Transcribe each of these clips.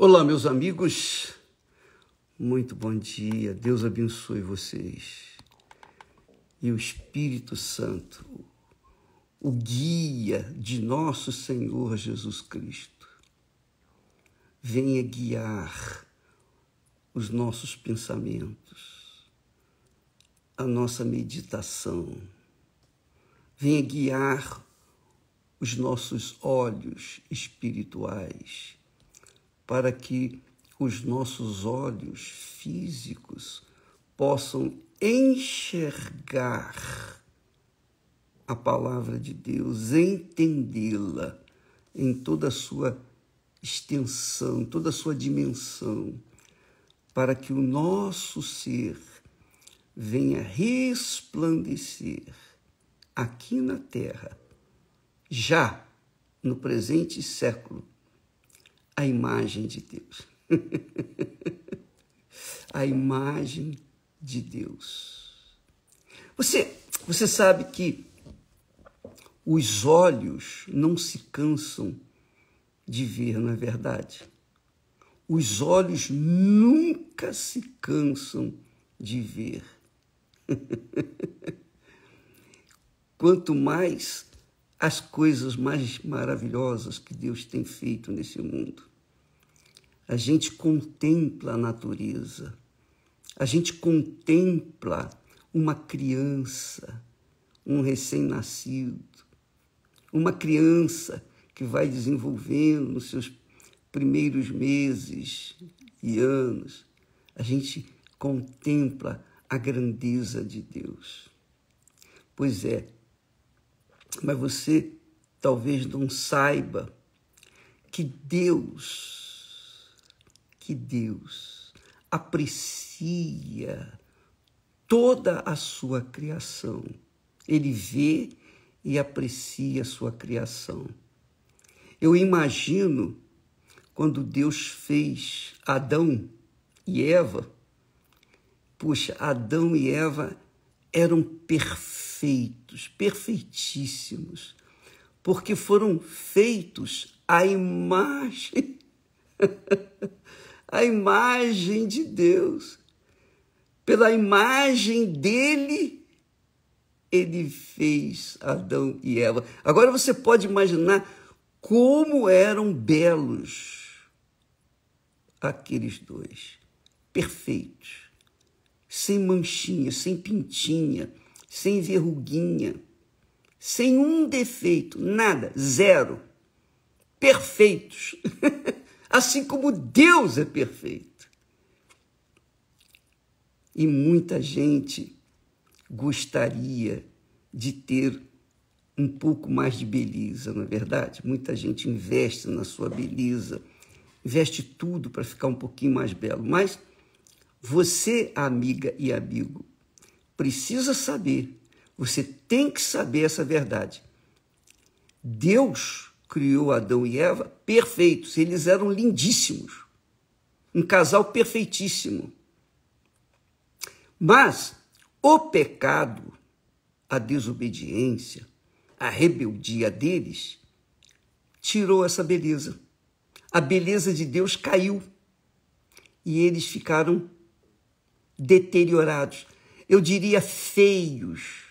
Olá, meus amigos. Muito bom dia. Deus abençoe vocês. E o Espírito Santo, o guia de nosso Senhor Jesus Cristo, venha guiar os nossos pensamentos, a nossa meditação. Venha guiar os nossos olhos espirituais para que os nossos olhos físicos possam enxergar a palavra de Deus, entendê-la em toda a sua extensão, toda a sua dimensão, para que o nosso ser venha resplandecer aqui na terra, já no presente século a imagem de Deus. a imagem de Deus. Você, você sabe que os olhos não se cansam de ver, não é verdade? Os olhos nunca se cansam de ver. Quanto mais as coisas mais maravilhosas que Deus tem feito nesse mundo. A gente contempla a natureza, a gente contempla uma criança, um recém-nascido, uma criança que vai desenvolvendo nos seus primeiros meses e anos. A gente contempla a grandeza de Deus. Pois é, mas você talvez não saiba que Deus, que Deus aprecia toda a sua criação. Ele vê e aprecia a sua criação. Eu imagino quando Deus fez Adão e Eva, puxa, Adão e Eva eram perfeitos, perfeitíssimos, porque foram feitos à imagem, a imagem de Deus. Pela imagem dele, ele fez Adão e Eva. Agora você pode imaginar como eram belos aqueles dois, perfeitos sem manchinha, sem pintinha, sem verruguinha, sem um defeito, nada, zero. Perfeitos. assim como Deus é perfeito. E muita gente gostaria de ter um pouco mais de beleza, não é verdade? Muita gente investe na sua beleza, investe tudo para ficar um pouquinho mais belo, mas você, amiga e amigo, precisa saber, você tem que saber essa verdade. Deus criou Adão e Eva perfeitos, eles eram lindíssimos, um casal perfeitíssimo. Mas o pecado, a desobediência, a rebeldia deles, tirou essa beleza. A beleza de Deus caiu e eles ficaram deteriorados, eu diria feios,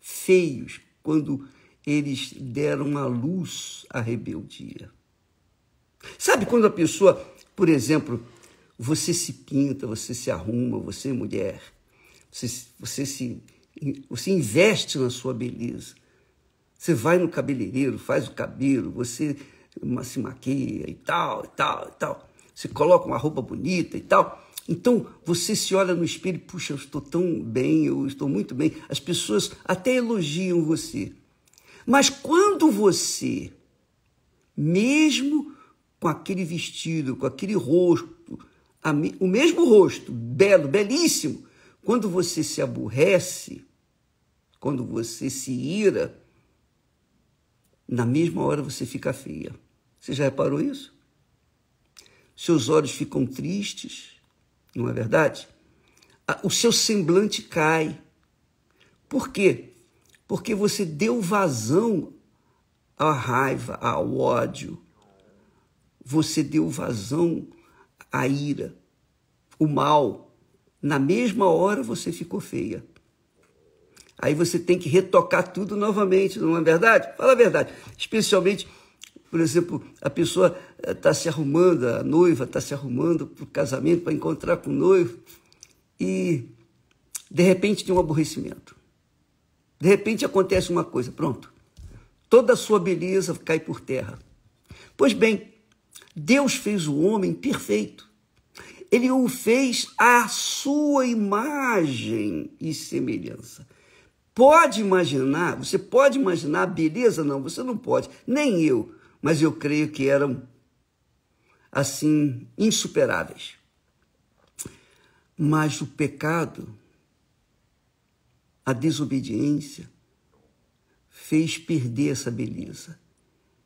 feios, quando eles deram à luz à rebeldia. Sabe quando a pessoa, por exemplo, você se pinta, você se arruma, você é mulher, você, você, se, você investe na sua beleza. Você vai no cabeleireiro, faz o cabelo, você se maquia e tal, e tal, e tal. Você coloca uma roupa bonita e tal. Então você se olha no espelho, puxa, eu estou tão bem, eu estou muito bem. As pessoas até elogiam você. Mas quando você, mesmo com aquele vestido, com aquele rosto, o mesmo rosto, belo, belíssimo, quando você se aborrece, quando você se ira, na mesma hora você fica feia. Você já reparou isso? Seus olhos ficam tristes, não é verdade? O seu semblante cai. Por quê? Porque você deu vazão à raiva, ao ódio, você deu vazão à ira, o mal. Na mesma hora você ficou feia. Aí você tem que retocar tudo novamente, não é verdade? Fala a verdade. Especialmente, por exemplo, a pessoa está se arrumando, a noiva está se arrumando para o casamento, para encontrar com o noivo, e de repente tem um aborrecimento. De repente acontece uma coisa, pronto. Toda a sua beleza cai por terra. Pois bem, Deus fez o homem perfeito. Ele o fez à sua imagem e semelhança. Pode imaginar, você pode imaginar beleza? Não, você não pode, nem eu, mas eu creio que eram assim insuperáveis. Mas o pecado, a desobediência, fez perder essa beleza.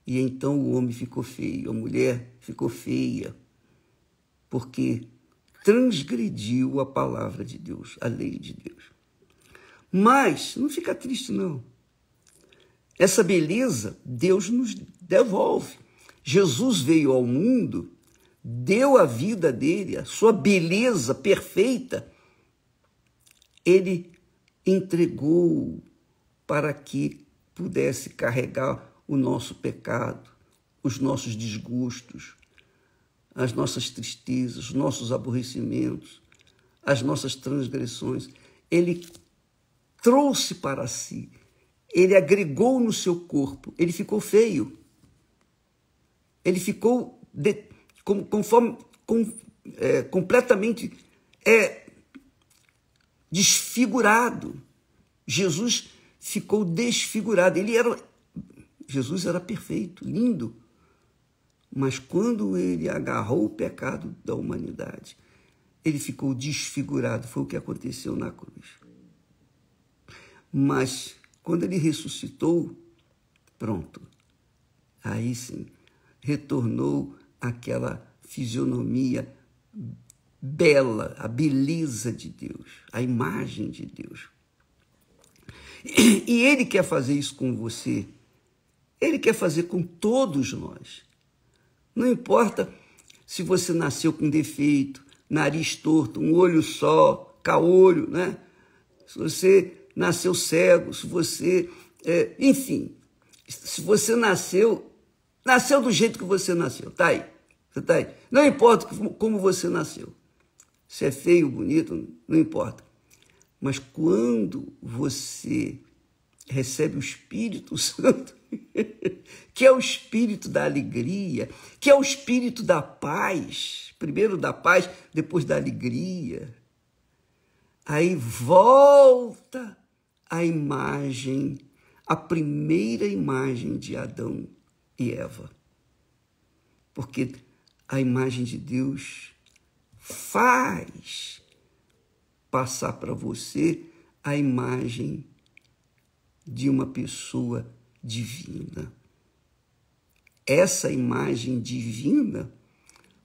E então o homem ficou feio, a mulher ficou feia, porque transgrediu a palavra de Deus, a lei de Deus. Mas não fica triste, não. Essa beleza Deus nos devolve. Jesus veio ao mundo, deu a vida dele, a sua beleza perfeita, ele entregou para que pudesse carregar o nosso pecado, os nossos desgostos, as nossas tristezas, os nossos aborrecimentos, as nossas transgressões. Ele trouxe para si, ele agregou no seu corpo, ele ficou feio. Ele ficou de, com, conforme, com, é, completamente é, desfigurado. Jesus ficou desfigurado. Ele era Jesus era perfeito, lindo. Mas quando ele agarrou o pecado da humanidade, ele ficou desfigurado. Foi o que aconteceu na cruz. Mas quando ele ressuscitou, pronto. Aí sim, retornou aquela fisionomia bela, a beleza de Deus, a imagem de Deus. E ele quer fazer isso com você. Ele quer fazer com todos nós. Não importa se você nasceu com defeito, nariz torto, um olho só, caolho, né? Se você nasceu cego, se você, é, enfim, se você nasceu, nasceu do jeito que você nasceu, tá aí, você tá aí. Não importa como você nasceu, se é feio, bonito, não importa. Mas quando você recebe o Espírito Santo, que é o espírito da alegria, que é o espírito da paz, primeiro da paz, depois da alegria. Aí volta a imagem, a primeira imagem de Adão e Eva. Porque a imagem de Deus faz passar para você a imagem de uma pessoa divina. Essa imagem divina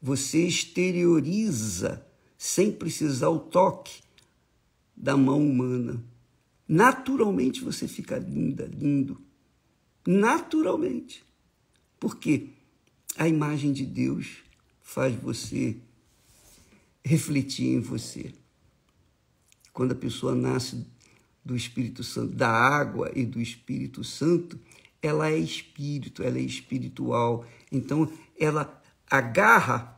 você exterioriza sem precisar o toque da mão humana naturalmente você fica linda, lindo. Naturalmente. Porque a imagem de Deus faz você refletir em você. Quando a pessoa nasce do Espírito Santo, da água e do Espírito Santo, ela é espírito, ela é espiritual. Então, ela agarra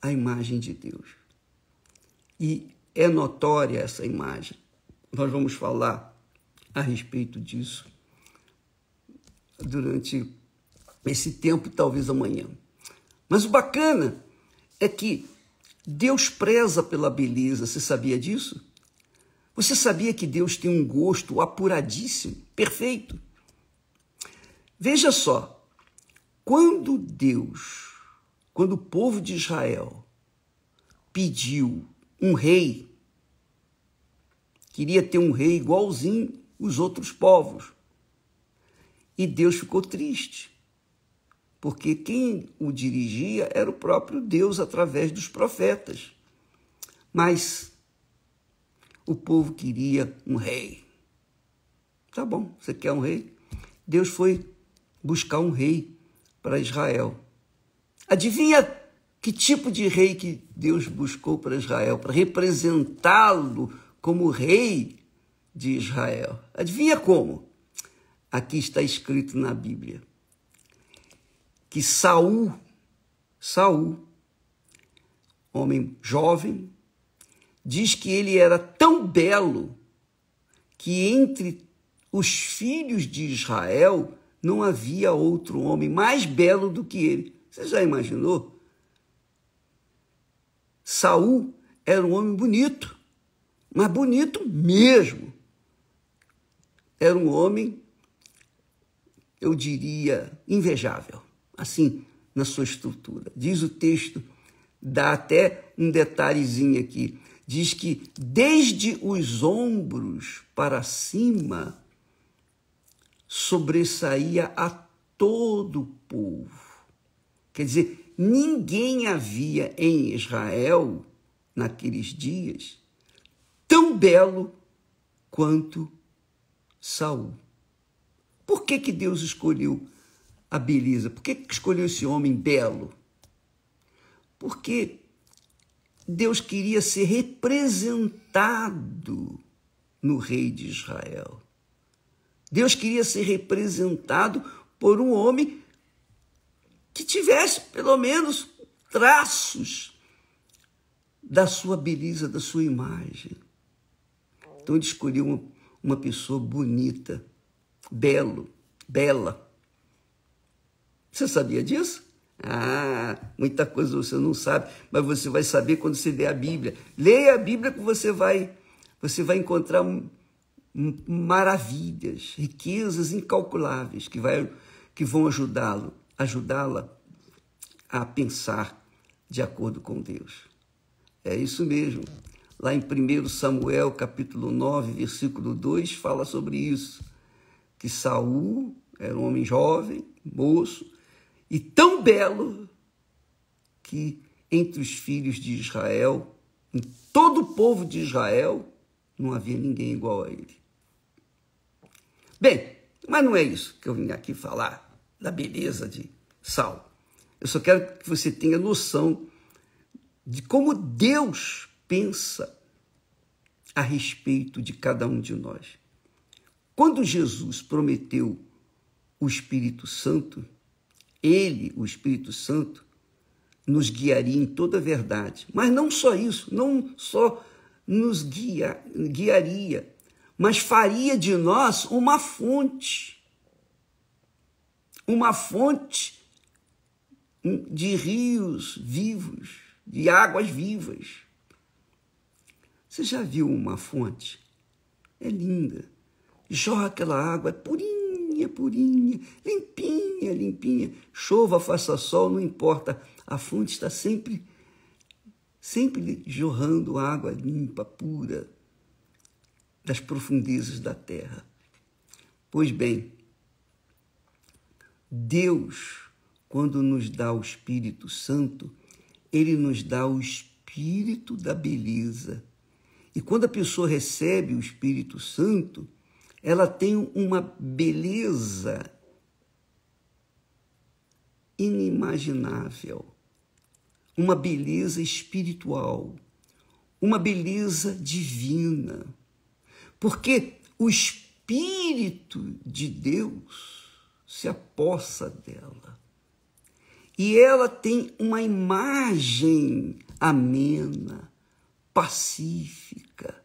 a imagem de Deus. E é notória essa imagem. Nós vamos falar a respeito disso durante esse tempo, talvez amanhã. Mas o bacana é que Deus preza pela beleza. Você sabia disso? Você sabia que Deus tem um gosto apuradíssimo, perfeito? Veja só, quando Deus, quando o povo de Israel pediu um rei queria ter um rei igualzinho os outros povos. E Deus ficou triste, porque quem o dirigia era o próprio Deus através dos profetas. Mas o povo queria um rei. Tá bom, você quer um rei? Deus foi buscar um rei para Israel. Adivinha que tipo de rei que Deus buscou para Israel, para representá-lo como rei de Israel? Adivinha como? Aqui está escrito na Bíblia que Saul, Saul, homem jovem, diz que ele era tão belo que entre os filhos de Israel não havia outro homem mais belo do que ele. Você já imaginou? Saul era um homem bonito, mas bonito mesmo. Era um homem, eu diria, invejável, assim, na sua estrutura. Diz o texto, dá até um detalhezinho aqui. Diz que desde os ombros para cima sobressaía a todo o povo. Quer dizer, ninguém havia em Israel, naqueles dias, tão belo quanto Saul. Por que, que Deus escolheu a beleza? Por que, escolheu esse homem belo? Porque Deus queria ser representado no rei de Israel. Deus queria ser representado por um homem que tivesse pelo menos traços da sua beleza, da sua imagem. Então ele escolheu uma, uma pessoa bonita, belo, bela. Você sabia disso? Ah, muita coisa você não sabe, mas você vai saber quando você ler a Bíblia. Leia a Bíblia que você vai, você vai encontrar maravilhas, riquezas incalculáveis que, vai, que vão ajudá-lo, ajudá-la a pensar de acordo com Deus. É isso mesmo. Lá em 1 Samuel, capítulo 9, versículo 2, fala sobre isso. Que Saul era um homem jovem, moço, e tão belo que entre os filhos de Israel, em todo o povo de Israel, não havia ninguém igual a ele. Bem, mas não é isso que eu vim aqui falar, da beleza de Saul. Eu só quero que você tenha noção de como Deus pensa a respeito de cada um de nós. Quando Jesus prometeu o Espírito Santo, ele, o Espírito Santo, nos guiaria em toda a verdade. Mas não só isso, não só nos guia, guiaria, mas faria de nós uma fonte. Uma fonte de rios vivos, de águas vivas. Você já viu uma fonte? É linda. Jorra aquela água, é purinha, purinha, limpinha, limpinha. Chova, faça sol, não importa. A fonte está sempre, sempre jorrando água limpa, pura das profundezas da terra. Pois bem, Deus, quando nos dá o Espírito Santo, ele nos dá o espírito da beleza. E quando a pessoa recebe o Espírito Santo, ela tem uma beleza inimaginável, uma beleza espiritual, uma beleza divina. Porque o Espírito de Deus se apossa dela. E ela tem uma imagem amena, pacífica,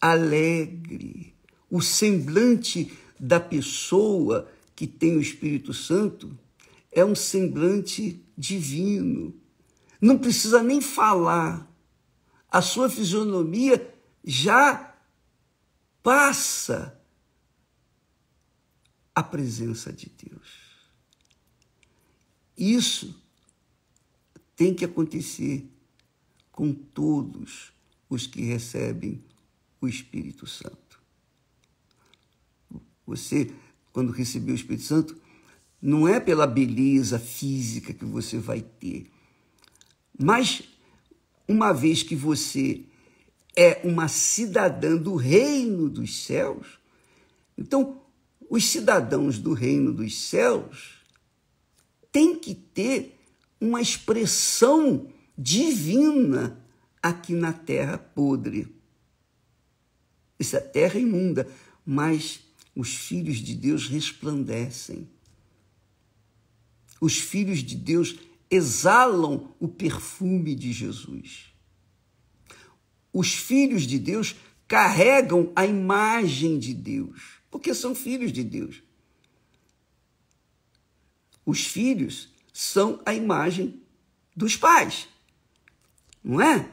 alegre. O semblante da pessoa que tem o Espírito Santo é um semblante divino. Não precisa nem falar. A sua fisionomia já passa a presença de Deus. Isso tem que acontecer com todos os que recebem o Espírito Santo. Você, quando recebeu o Espírito Santo, não é pela beleza física que você vai ter, mas uma vez que você é uma cidadã do reino dos céus. Então, os cidadãos do reino dos céus têm que ter uma expressão divina aqui na terra podre. Essa terra imunda, mas os filhos de Deus resplandecem. Os filhos de Deus exalam o perfume de Jesus. Os filhos de Deus carregam a imagem de Deus, porque são filhos de Deus. Os filhos são a imagem dos pais, não é?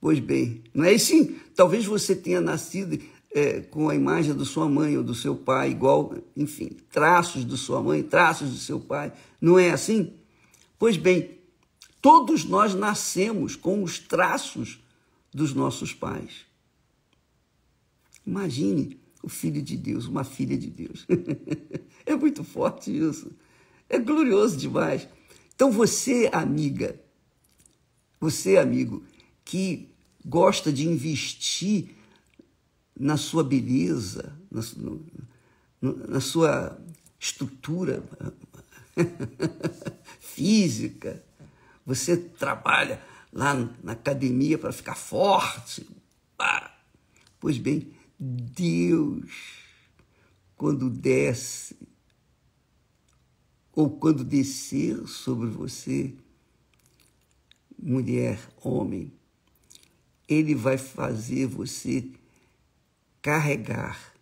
Pois bem, não é assim? Talvez você tenha nascido é, com a imagem da sua mãe ou do seu pai, igual, enfim, traços de sua mãe, traços do seu pai, não é assim? Pois bem, todos nós nascemos com os traços dos nossos pais. Imagine o filho de Deus, uma filha de Deus. é muito forte isso. É glorioso demais. Então você, amiga, você, amigo, que gosta de investir na sua beleza, na, na sua estrutura física, você trabalha lá na academia para ficar forte. Pois bem, Deus, quando desce, ou quando descer sobre você, mulher, homem, ele vai fazer você carregar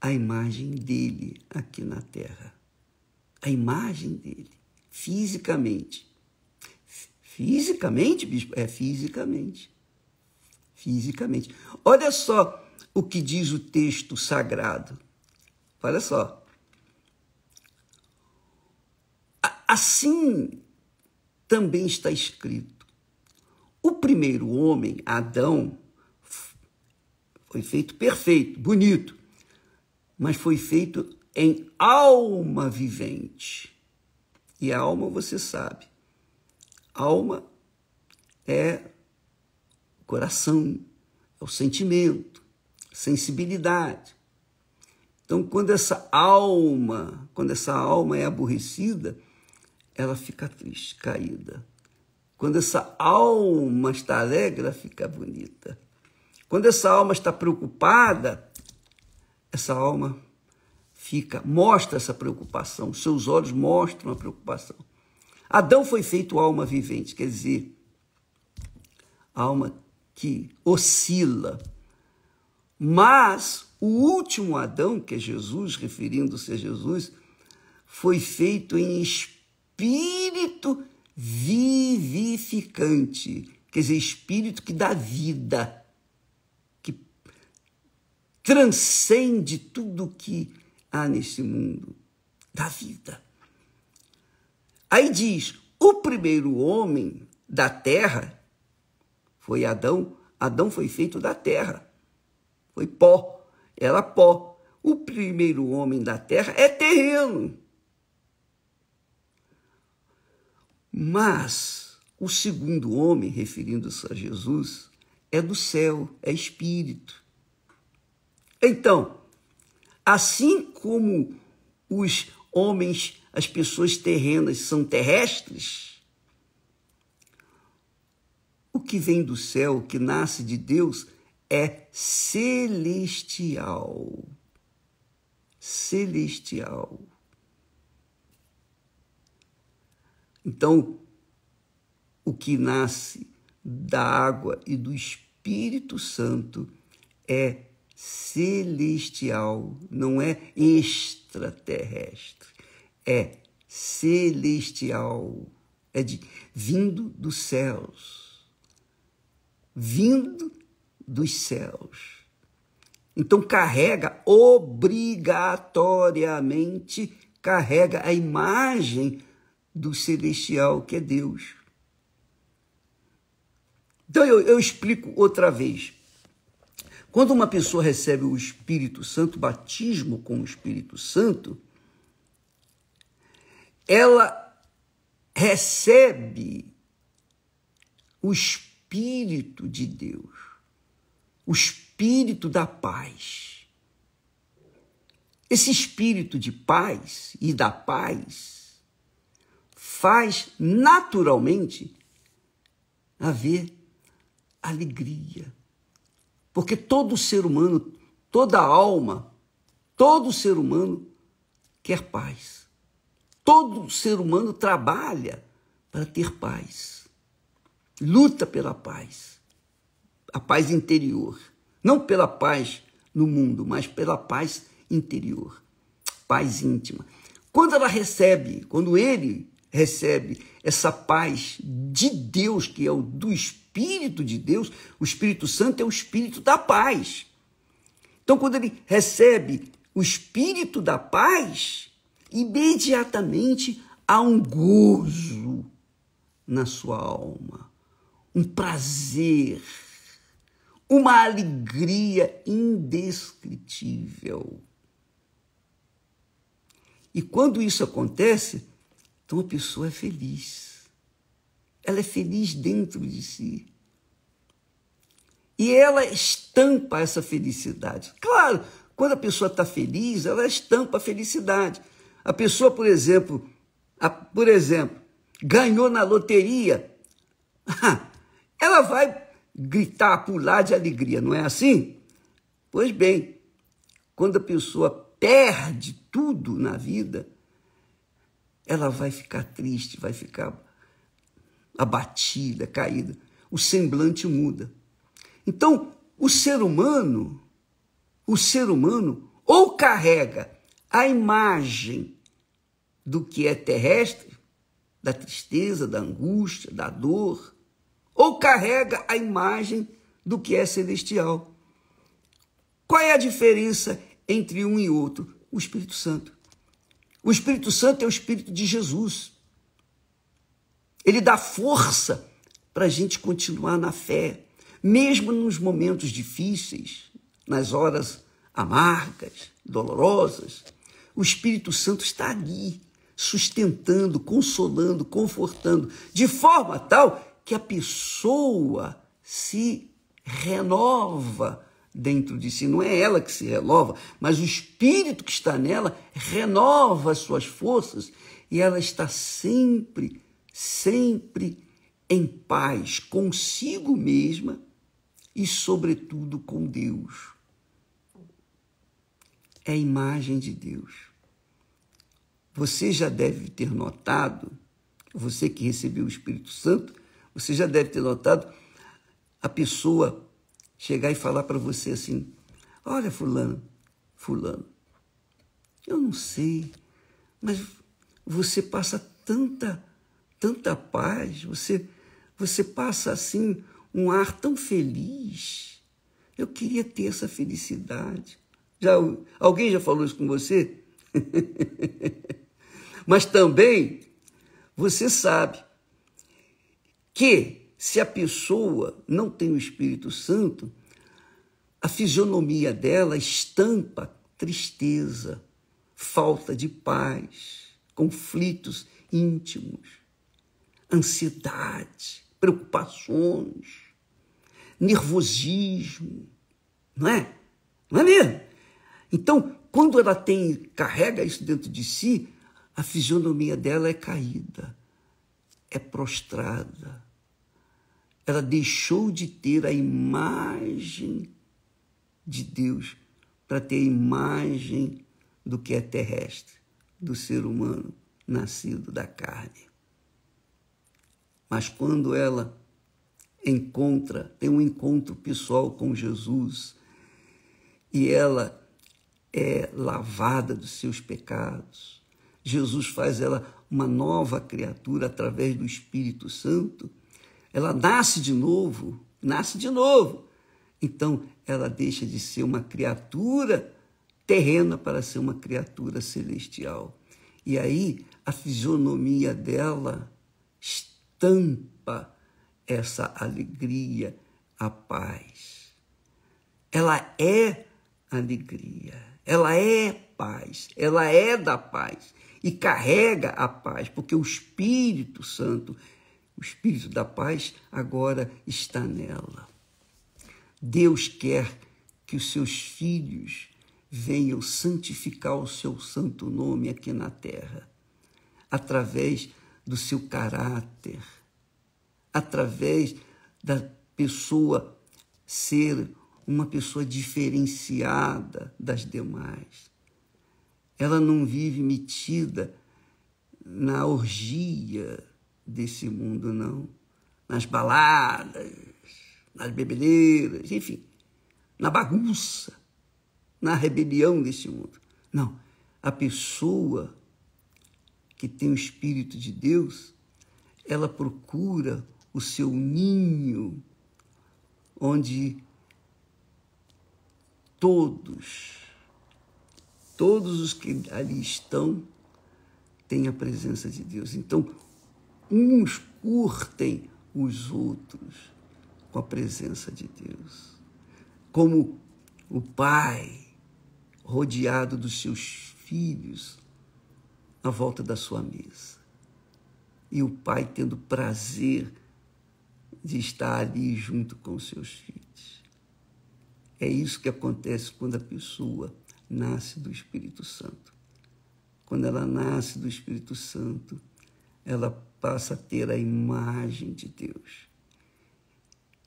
a imagem dele aqui na terra. A imagem dele, fisicamente. Fisicamente, bispo? É fisicamente. Fisicamente. Olha só o que diz o texto sagrado. Olha só. Assim também está escrito: o primeiro homem, Adão, foi feito perfeito, bonito, mas foi feito em alma vivente. E a alma, você sabe, alma é o coração, é o sentimento, sensibilidade. Então, quando essa alma, quando essa alma é aborrecida, ela fica triste, caída. Quando essa alma está alegre, ela fica bonita. Quando essa alma está preocupada, essa alma fica, mostra essa preocupação, seus olhos mostram a preocupação. Adão foi feito alma vivente, quer dizer, alma que oscila. Mas o último Adão, que é Jesus, referindo-se a Jesus, foi feito em espírito vivificante, quer dizer, espírito que dá vida, transcende tudo que há nesse mundo, dá vida. Aí diz: o primeiro homem da terra foi Adão. Adão foi feito da terra, foi pó, era pó. O primeiro homem da terra é terreno. Mas o segundo homem, referindo-se a Jesus, é do céu, é espírito. Então, assim como os homens, as pessoas terrenas são terrestres, o que vem do céu, o que nasce de Deus, é celestial. Celestial. Então, o que nasce da água e do Espírito Santo é celestial, não é extraterrestre, é celestial, é de vindo dos céus, vindo dos céus. Então carrega obrigatoriamente carrega a imagem do celestial que é Deus. Então eu, eu explico outra vez. Quando uma pessoa recebe o Espírito Santo, batismo com o Espírito Santo, ela recebe o Espírito de Deus, o Espírito da paz. Esse Espírito de paz e da paz faz naturalmente haver alegria. Porque todo ser humano, toda alma, todo ser humano quer paz. Todo ser humano trabalha para ter paz. Luta pela paz. A paz interior. Não pela paz no mundo, mas pela paz interior. Paz íntima. Quando ela recebe, quando ele recebe essa paz de Deus, que é o do Espírito de Deus, o Espírito Santo é o Espírito da paz. Então, quando ele recebe o Espírito da paz, imediatamente há um gozo na sua alma, um prazer, uma alegria indescritível. E quando isso acontece, então a pessoa é feliz. Ela é feliz dentro de si. E ela estampa essa felicidade. Claro, quando a pessoa está feliz, ela estampa a felicidade. A pessoa, por exemplo, a, por exemplo, ganhou na loteria, ela vai gritar, pular de alegria, não é assim? Pois bem, quando a pessoa perde tudo na vida, ela vai ficar triste, vai ficar abatida, caída. O semblante muda. Então, o ser humano, o ser humano ou carrega a imagem do que é terrestre, da tristeza, da angústia, da dor, ou carrega a imagem do que é celestial. Qual é a diferença entre um e outro? O Espírito Santo. O Espírito Santo é o Espírito de Jesus. Ele dá força para a gente continuar na fé, mesmo nos momentos difíceis, nas horas amargas, dolorosas. O Espírito Santo está ali, sustentando, consolando, confortando, de forma tal que a pessoa se renova dentro de si. Não é ela que se renova, mas o espírito que está nela renova as suas forças e ela está sempre, sempre em paz consigo mesma e, sobretudo, com Deus. É a imagem de Deus. Você já deve ter notado, você que recebeu o Espírito Santo, você já deve ter notado a pessoa chegar e falar para você assim: olha, Fulano, Fulano, eu não sei, mas você passa tanta, tanta paz, você, você passa assim um ar tão feliz. Eu queria ter essa felicidade. Já, alguém já falou isso com você? Mas também você sabe que se a pessoa não tem o Espírito Santo, a fisionomia dela estampa tristeza, falta de paz, conflitos íntimos, ansiedade, preocupações, nervosismo, não é? Não é mesmo? Então, quando ela tem, carrega isso dentro de si, a fisionomia dela é caída, é prostrada, ela deixou de ter a imagem de Deus para ter a imagem do que é terrestre, do ser humano nascido da carne. Mas quando ela encontra, tem um encontro pessoal com Jesus e ela é lavada dos seus pecados, Jesus faz ela uma nova criatura através do Espírito Santo ela nasce de novo, nasce de novo. Então, ela deixa de ser uma criatura terrena para ser uma criatura celestial. E aí, a fisionomia dela estampa essa alegria, a paz. Ela é alegria, ela é paz, ela é da paz e carrega a paz, porque o Espírito Santo o Espírito da paz agora está nela. Deus quer que os seus filhos venham santificar o seu santo nome aqui na terra, através do seu caráter, através da pessoa ser uma pessoa diferenciada das demais. Ela não vive metida na orgia desse mundo, não. Nas baladas, nas bebedeiras, enfim, na bagunça, na rebelião desse mundo. Não. A pessoa que tem o Espírito de Deus, ela procura o seu ninho, onde todos, todos os que ali estão, têm a presença de Deus. Então, uns curtem os outros com a presença de Deus. Como o pai rodeado dos seus filhos à volta da sua mesa. E o pai tendo prazer de estar ali junto com os seus filhos. É isso que acontece quando a pessoa nasce do Espírito Santo. Quando ela nasce do Espírito Santo, ela passa a ter a imagem de Deus.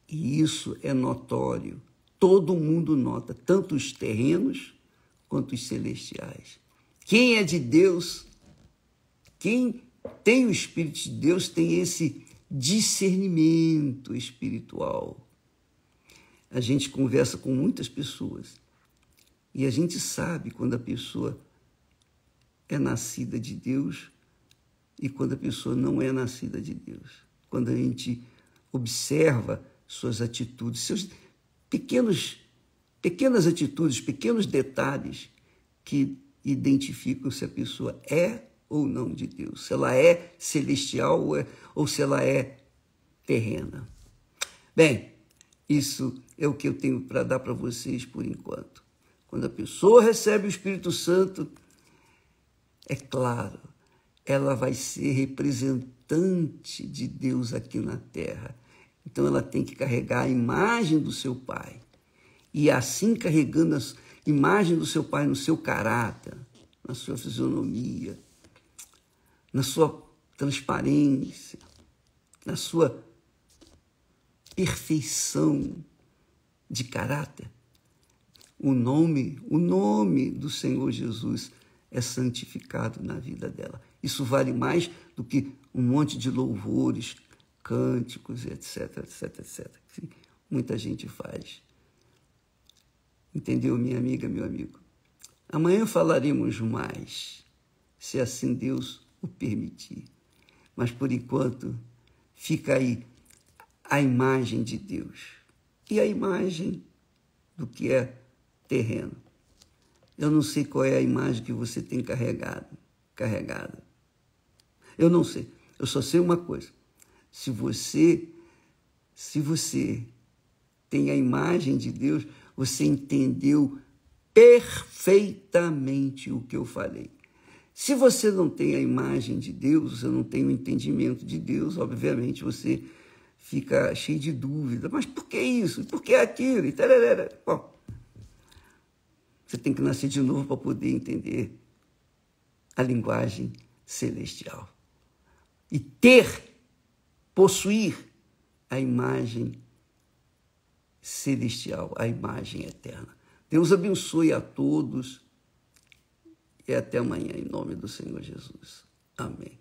E isso é notório. Todo mundo nota, tanto os terrenos quanto os celestiais. Quem é de Deus, quem tem o Espírito de Deus, tem esse discernimento espiritual. A gente conversa com muitas pessoas e a gente sabe quando a pessoa é nascida de Deus e quando a pessoa não é nascida de Deus. Quando a gente observa suas atitudes, seus pequenos, pequenas atitudes, pequenos detalhes que identificam se a pessoa é ou não de Deus, se ela é celestial ou, é, ou se ela é terrena. Bem, isso é o que eu tenho para dar para vocês por enquanto. Quando a pessoa recebe o Espírito Santo, é claro, ela vai ser representante de Deus aqui na terra. Então ela tem que carregar a imagem do seu pai. E assim carregando a imagem do seu pai no seu caráter, na sua fisionomia, na sua transparência, na sua perfeição de caráter, o nome, o nome do Senhor Jesus é santificado na vida dela. Isso vale mais do que um monte de louvores, cânticos, etc, etc, etc, que muita gente faz. Entendeu, minha amiga, meu amigo? Amanhã falaremos mais, se assim Deus o permitir. Mas por enquanto, fica aí a imagem de Deus e a imagem do que é terreno. Eu não sei qual é a imagem que você tem carregado, carregada. Eu não sei. Eu só sei uma coisa. Se você se você tem a imagem de Deus, você entendeu perfeitamente o que eu falei. Se você não tem a imagem de Deus, você não tem o entendimento de Deus, obviamente você fica cheio de dúvida. Mas por que isso? Por que aquilo? E Bom, você tem que nascer de novo para poder entender a linguagem celestial. E ter, possuir a imagem celestial, a imagem eterna. Deus abençoe a todos e até amanhã, em nome do Senhor Jesus. Amém.